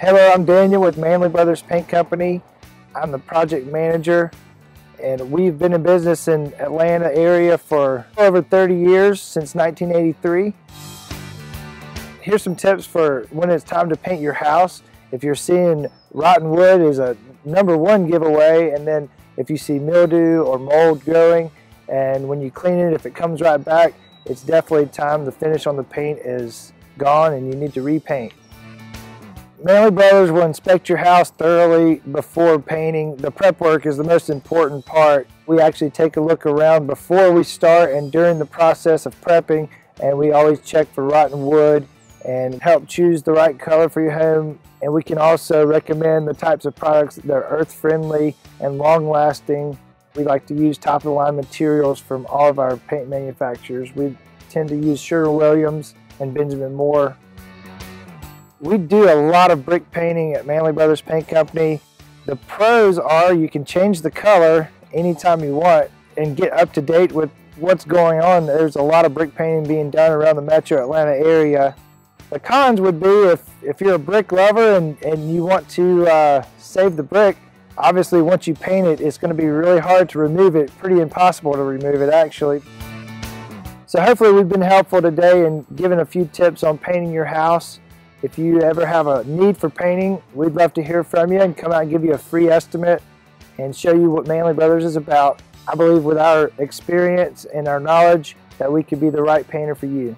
Hello, I'm Daniel with Manley Brothers Paint Company. I'm the project manager and we've been in business in Atlanta area for over 30 years since 1983. Here's some tips for when it's time to paint your house. If you're seeing rotten wood is a number one giveaway and then if you see mildew or mold growing and when you clean it if it comes right back it's definitely time the finish on the paint is gone and you need to repaint. Manley Brothers will inspect your house thoroughly before painting. The prep work is the most important part. We actually take a look around before we start and during the process of prepping and we always check for rotten wood and help choose the right color for your home. And we can also recommend the types of products that are earth friendly and long lasting. We like to use top of the line materials from all of our paint manufacturers. We tend to use Sherwin-Williams and Benjamin Moore. We do a lot of brick painting at Manley Brothers Paint Company. The pros are you can change the color anytime you want and get up to date with what's going on. There's a lot of brick painting being done around the metro Atlanta area. The cons would be if, if you're a brick lover and, and you want to uh, save the brick, obviously once you paint it, it's going to be really hard to remove it, pretty impossible to remove it actually. So hopefully we've been helpful today in giving a few tips on painting your house. If you ever have a need for painting, we'd love to hear from you and come out and give you a free estimate and show you what Manley Brothers is about. I believe with our experience and our knowledge that we could be the right painter for you.